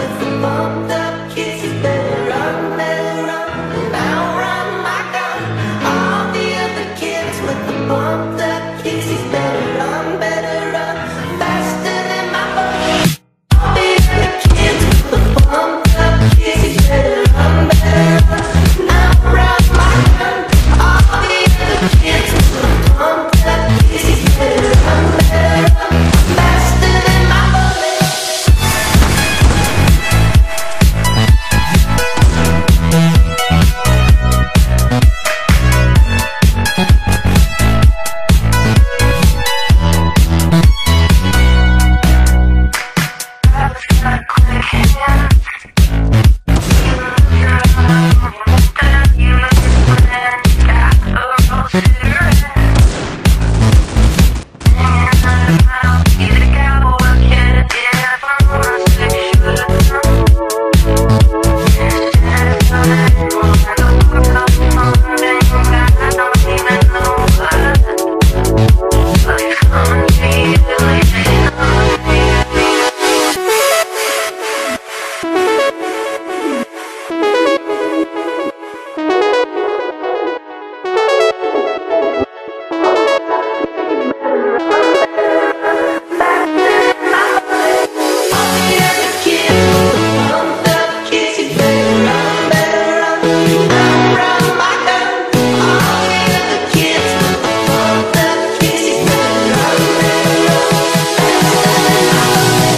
with the bomb